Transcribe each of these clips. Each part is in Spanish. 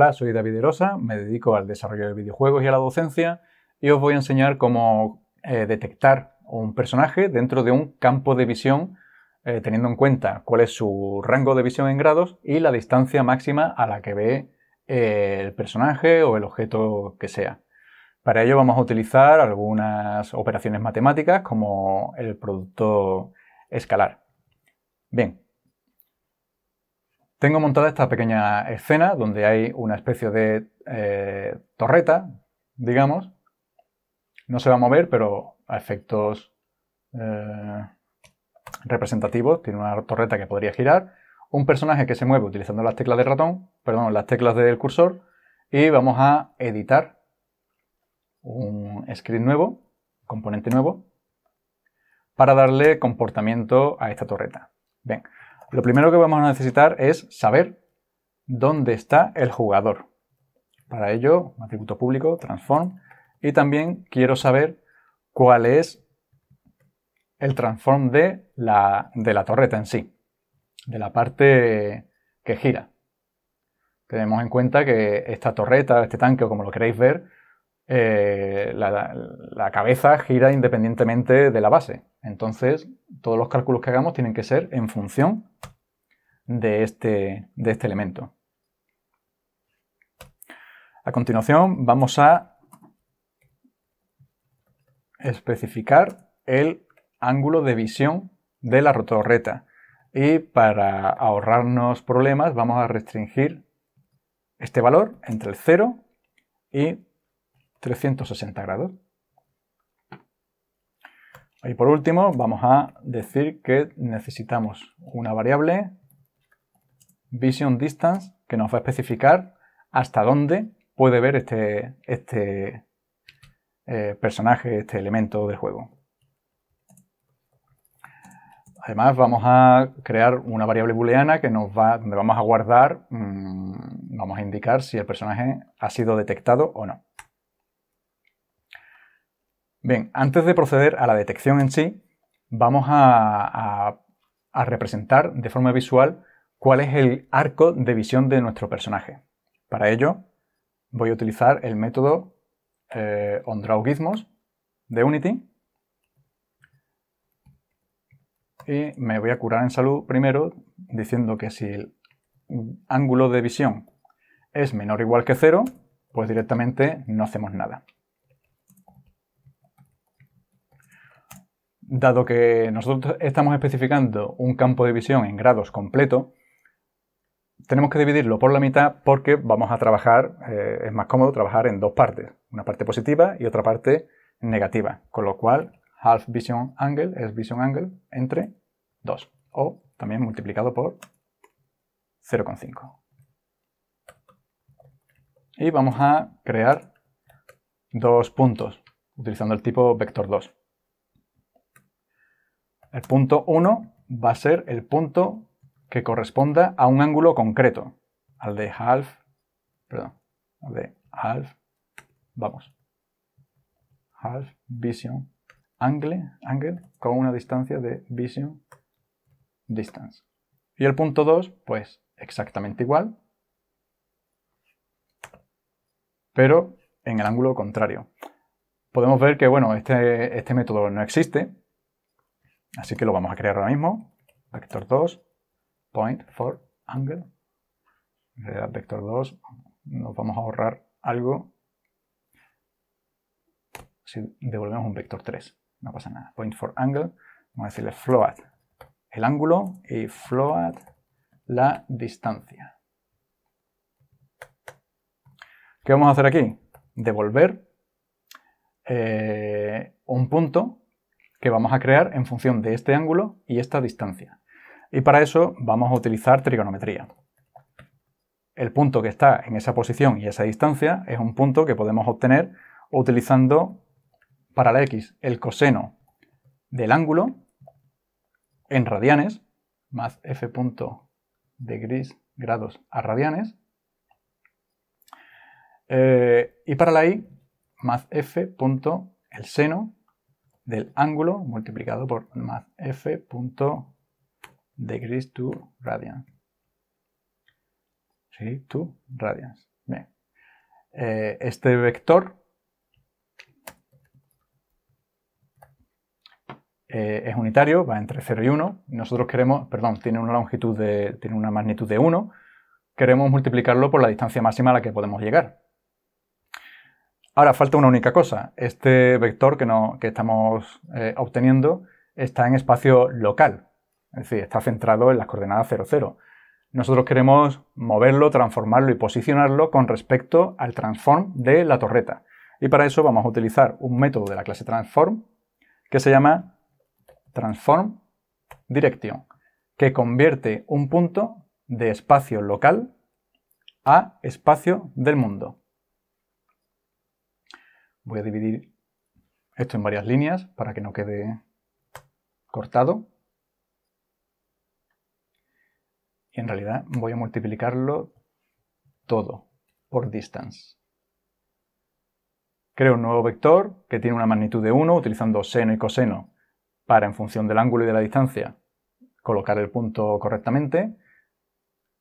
Hola, soy David Erosa, me dedico al desarrollo de videojuegos y a la docencia y os voy a enseñar cómo eh, detectar un personaje dentro de un campo de visión eh, teniendo en cuenta cuál es su rango de visión en grados y la distancia máxima a la que ve eh, el personaje o el objeto que sea. Para ello vamos a utilizar algunas operaciones matemáticas como el producto escalar. Bien, tengo montada esta pequeña escena donde hay una especie de eh, torreta, digamos. No se va a mover, pero a efectos eh, representativos tiene una torreta que podría girar. Un personaje que se mueve utilizando las teclas de ratón, perdón, las teclas del cursor. Y vamos a editar un script nuevo, componente nuevo, para darle comportamiento a esta torreta. Bien, lo primero que vamos a necesitar es saber dónde está el jugador. Para ello, atributo público, transform, y también quiero saber cuál es el transform de la, de la torreta en sí, de la parte que gira. Tenemos en cuenta que esta torreta, este tanque, o como lo queréis ver, eh, la, cabeza gira independientemente de la base. Entonces, todos los cálculos que hagamos tienen que ser en función de este, de este elemento. A continuación, vamos a especificar el ángulo de visión de la rotorreta. Y para ahorrarnos problemas, vamos a restringir este valor entre el 0 y 360 grados. Y por último, vamos a decir que necesitamos una variable vision distance que nos va a especificar hasta dónde puede ver este, este eh, personaje, este elemento del juego. Además, vamos a crear una variable booleana que nos va, donde vamos a guardar, mm, vamos a indicar si el personaje ha sido detectado o no. Bien, antes de proceder a la detección en sí, vamos a, representar de forma visual cuál es el arco de visión de nuestro personaje. Para ello, voy a utilizar el método eh, de Unity y me voy a curar en salud primero diciendo que si el ángulo de visión es menor o igual que cero, pues directamente no hacemos nada. Dado que nosotros estamos especificando un campo de visión en grados completo, tenemos que dividirlo por la mitad porque vamos a trabajar, eh, es más cómodo trabajar en dos partes, una parte positiva y otra parte negativa, con lo cual half vision angle es vision angle entre 2 o también multiplicado por 0,5. Y vamos a crear dos puntos utilizando el tipo vector 2. El punto 1 va a ser el punto que corresponda a un ángulo concreto, al de half, perdón, al de half, vamos, half vision angle, angle con una distancia de vision distance. Y el punto 2, pues exactamente igual, pero en el ángulo contrario. Podemos ver que, bueno, este, este método no existe, Así que lo vamos a crear ahora mismo. Vector 2, point for angle. En realidad, vector 2 nos vamos a ahorrar algo si devolvemos un vector 3. No pasa nada. Point for angle. Vamos a decirle float el ángulo y float la distancia. ¿Qué vamos a hacer aquí? Devolver eh, un punto que vamos a crear en función de este ángulo y esta distancia. Y para eso vamos a utilizar trigonometría. El punto que está en esa posición y esa distancia es un punto que podemos obtener utilizando para la x el coseno del ángulo en radianes, más f punto de gris grados a radianes, eh, y para la y más f punto el seno del ángulo multiplicado por más f punto degrees to radians. Sí, to radians. eh, este vector eh, es unitario, va entre 0 y 1. Nosotros queremos, perdón, tiene una longitud de, tiene una magnitud de 1. Queremos multiplicarlo por la distancia máxima a la que podemos llegar. Ahora falta una única cosa. Este vector que, estamos eh, obteniendo está en espacio local, es decir, está centrado en las coordenadas 0, 0. Nosotros queremos moverlo, transformarlo y posicionarlo con respecto al transform de la torreta. Y para eso vamos a utilizar un método de la clase transform que se llama transform direction, que convierte un punto de espacio local a espacio del mundo. Voy a dividir esto en varias líneas para que no quede cortado. Y en realidad voy a multiplicarlo todo por distance. Creo un nuevo vector que tiene una magnitud de 1 utilizando seno y coseno para, en función del ángulo y de la distancia, colocar el punto correctamente.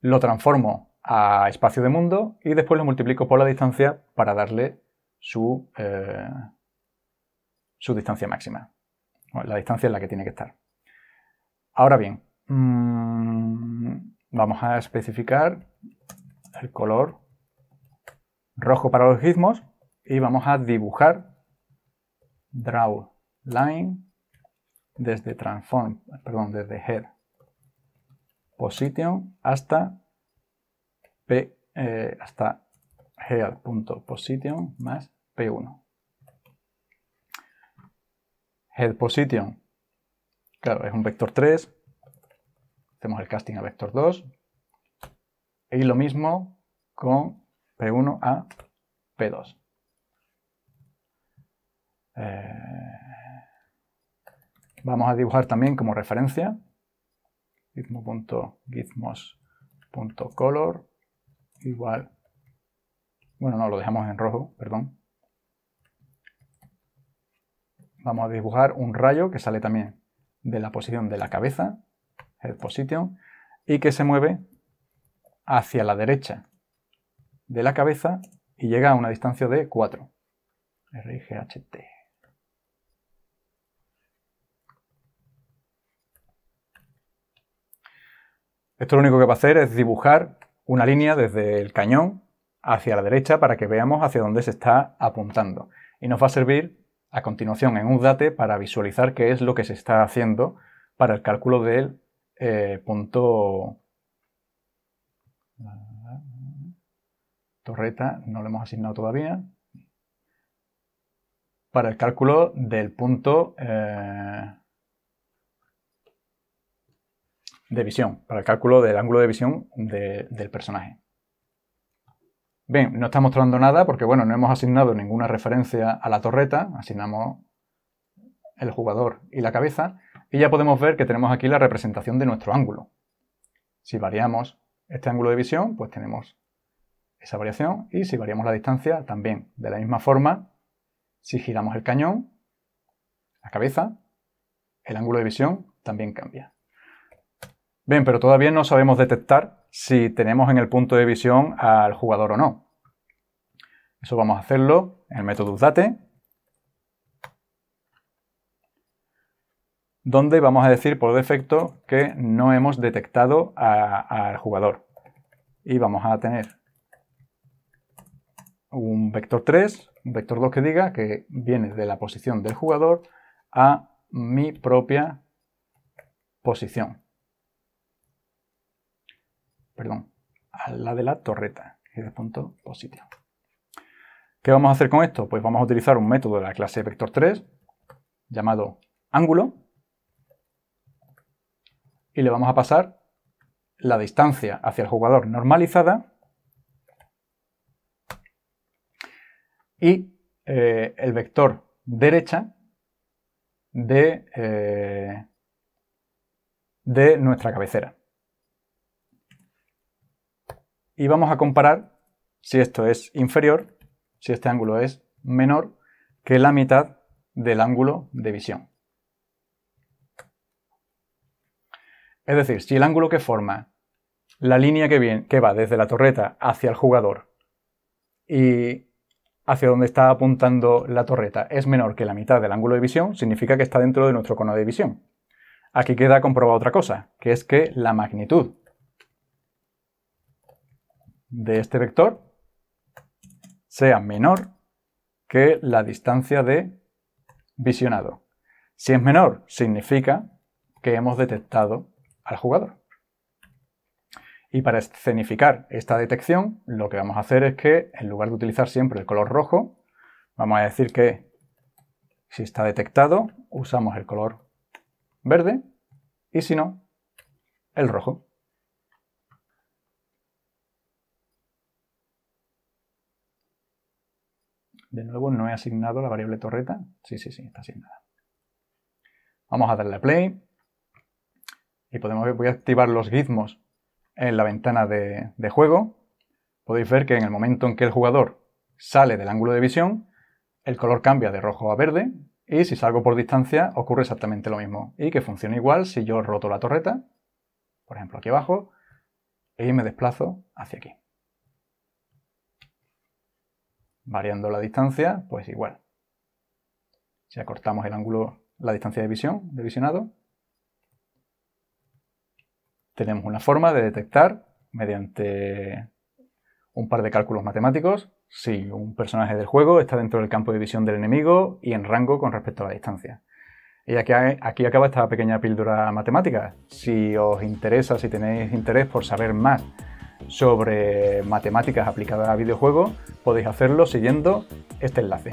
Lo transformo a espacio de mundo y después lo multiplico por la distancia para darle su, eh, su distancia máxima. la distancia en la que tiene que estar. Ahora bien, mm, vamos a especificar el color rojo para los gizmos y vamos a dibujar draw line desde transform, perdón, desde head position hasta p eh, hasta head.position más p1. Head position, claro, es un vector 3. Hacemos el casting a vector 2. Y lo mismo con p1 a p2. Eh, Vamos a dibujar también como referencia gizmo.gizmos.color igual, bueno, no, lo dejamos en rojo, perdón. Vamos a dibujar un rayo que sale también de la posición de la cabeza, head position, y que se mueve hacia la derecha de la cabeza y llega a una distancia de 4. RIGHT. Esto lo único que va a hacer es dibujar una línea desde el cañón hacia la derecha para que veamos hacia dónde se está apuntando. Y nos va a servir a continuación en un date para visualizar qué es lo que se está haciendo para el cálculo del eh, punto torreta, no lo hemos asignado todavía, para el cálculo del punto eh, de visión, para el cálculo del ángulo de visión del personaje. Bien, no está mostrando nada porque, bueno, no hemos asignado ninguna referencia a la torreta, asignamos el jugador y la cabeza, y ya podemos ver que tenemos aquí la representación de nuestro ángulo. Si variamos este ángulo de visión, pues tenemos esa variación, y si variamos la distancia, también. De la misma forma, si giramos el cañón, la cabeza, el ángulo de visión también cambia. Bien, pero todavía no sabemos detectar si tenemos en el punto de visión al jugador o no. Eso vamos a hacerlo en el método USDATE, donde vamos a decir por defecto que no hemos detectado al jugador. Y vamos a tener un vector 3, un vector 2 que diga que viene de la posición del jugador a mi propia posición perdón, a la de la torreta, que es punto positivo. ¿Qué vamos a hacer con esto? Pues vamos a utilizar un método de la clase vector3 llamado ángulo y le vamos a pasar la distancia hacia el jugador normalizada y eh, el vector derecha de, eh, de nuestra cabecera y vamos a comparar si esto es inferior, si este ángulo es menor que la mitad del ángulo de visión. Es decir, si el ángulo que forma la línea que, que va desde la torreta hacia el jugador y hacia donde está apuntando la torreta es menor que la mitad del ángulo de visión, significa que está dentro de nuestro cono de visión. Aquí queda comprobada otra cosa, que es que la magnitud de este vector sea menor que la distancia de visionado. Si es menor, significa que hemos detectado al jugador. Y para escenificar esta detección, lo que vamos a hacer es que, en lugar de utilizar siempre el color rojo, vamos a decir que si está detectado, usamos el color verde y si no, el rojo. De nuevo, no he asignado la variable torreta. Sí, sí, sí, está asignada. Vamos a darle a play. Y podemos, voy a activar los gizmos en la ventana de, de juego. Podéis ver que en el momento en que el jugador sale del ángulo de visión, el color cambia de rojo a verde y si salgo por distancia ocurre exactamente lo mismo. Y que funciona igual si yo roto la torreta, por ejemplo aquí abajo, y me desplazo hacia aquí variando la distancia, pues igual. Si acortamos el ángulo, la distancia de visión, de visionado, tenemos una forma de detectar mediante un par de cálculos matemáticos si un personaje del juego está dentro del campo de visión del enemigo y en rango con respecto a la distancia. Y aquí, aquí acaba esta pequeña píldora matemática. Si os interesa, si tenéis interés por saber más sobre matemáticas aplicadas a videojuegos, podéis hacerlo siguiendo este enlace.